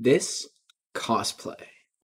this cosplay.